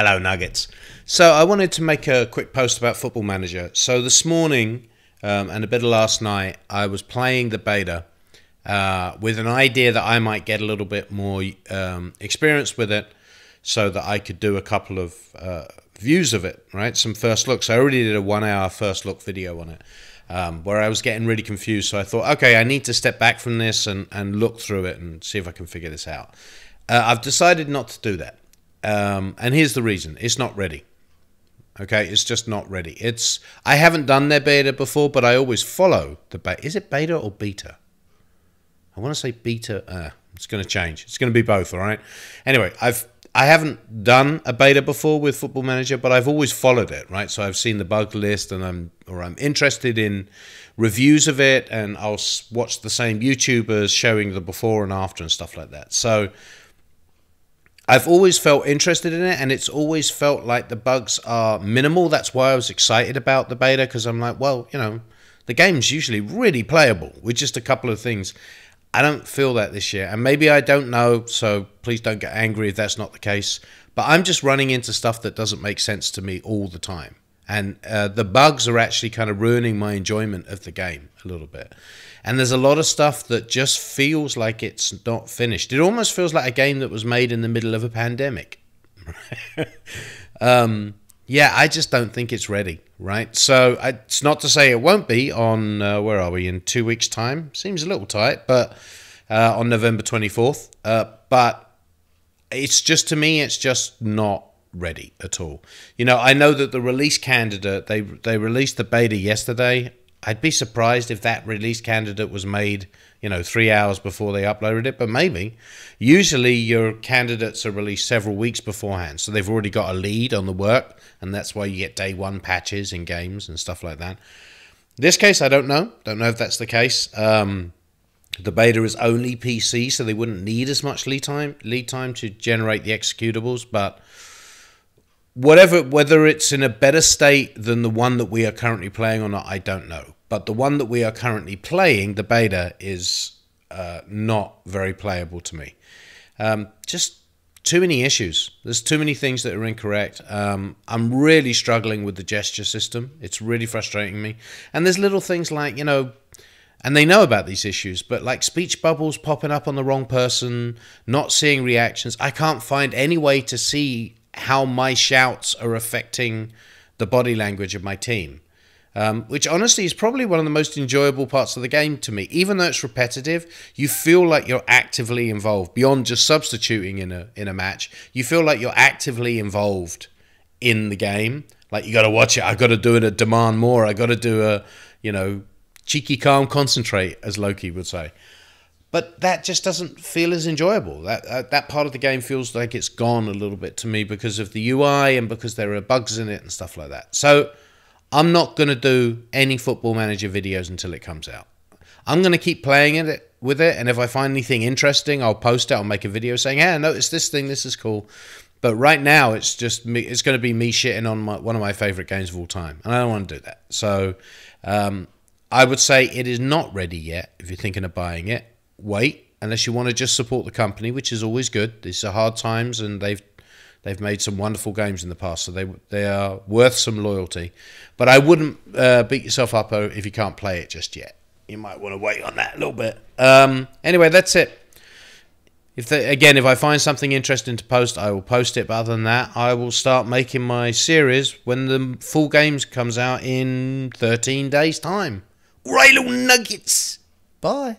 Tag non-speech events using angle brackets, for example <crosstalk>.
Hello, Nuggets. So I wanted to make a quick post about Football Manager. So this morning um, and a bit of last night, I was playing the beta uh, with an idea that I might get a little bit more um, experience with it, so that I could do a couple of uh, views of it, right? Some first looks. I already did a one-hour first look video on it. Um, where I was getting really confused. So I thought, okay, I need to step back from this and, and look through it and see if I can figure this out. Uh, I've decided not to do that. Um, and here's the reason it's not ready. Okay, it's just not ready. It's I haven't done their beta before, but I always follow the beta. Is it beta or beta? I want to say beta. Uh, it's going to change. It's going to be both. All right. Anyway, I've I haven't done a beta before with Football Manager, but I've always followed it. Right. So I've seen the bug list, and I'm or I'm interested in reviews of it, and I'll watch the same YouTubers showing the before and after and stuff like that. So I've always felt interested in it, and it's always felt like the bugs are minimal. That's why I was excited about the beta because I'm like, well, you know, the game's usually really playable with just a couple of things. I don't feel that this year, and maybe I don't know, so please don't get angry if that's not the case. But I'm just running into stuff that doesn't make sense to me all the time, and uh, the bugs are actually kind of ruining my enjoyment of the game a little bit. And there's a lot of stuff that just feels like it's not finished. It almost feels like a game that was made in the middle of a pandemic. <laughs> um, yeah, I just don't think it's ready, right? So I, it's not to say it won't be on, uh, where are we, in two weeks' time? Seems a little tight, but uh, on November 24th. Uh, but it's just, to me, it's just not ready at all. You know, I know that the release candidate, they, they released the beta yesterday. I'd be surprised if that release candidate was made, you know, three hours before they uploaded it, but maybe. Usually your candidates are released several weeks beforehand, so they've already got a lead on the work, and that's why you get day one patches in games and stuff like that. This case, I don't know. Don't know if that's the case. Um, the beta is only PC, so they wouldn't need as much lead time lead time to generate the executables, but whatever whether it's in a better state than the one that we are currently playing or not i don't know. But the one that we are currently playing the beta is uh, not very playable to me. Um, just too many issues. There's too many things that are incorrect. Um, i'm really struggling with the gesture system. It's really frustrating me. And there's little things like you know and they know about these issues, but like speech bubbles popping up on the wrong person, not seeing reactions. I can't find any way to see how my shouts are affecting the body language of my team. Um, which honestly is probably one of the most enjoyable parts of the game to me. Even though it's repetitive, you feel like you're actively involved beyond just substituting in a in a match. You feel like you're actively involved in the game. Like you got to watch it. I got to do it. A demand more. I got to do a you know cheeky, calm, concentrate, as Loki would say but that just doesn't feel as enjoyable. That that part of the game feels like it's gone a little bit to me because of the UI and because there are bugs in it and stuff like that. So I'm not going to do any Football Manager videos until it comes out. I'm going to keep playing it with it, and if I find anything interesting, I'll post it. I'll make a video saying, "Hey, I noticed this thing. This is cool." But right now, it's just me. It's going to be me shitting on my, one of my favorite games of all time, and I don't want to do that. So. Um, I would say it is not ready yet if you're thinking of buying it wait unless you want to just support the company, which is always good. These are hard times, and they've they've made some wonderful games in the past, so they they are worth some loyalty. But I wouldn't uh, beat yourself up if you can't play it just yet. You might want to wait on that a little bit. Um, anyway, that's it. If they, again, if I find something interesting to post, I will post it. But other than that, I will start making my series when the full games comes out in 13 days' time. Right, little nuggets. Bye.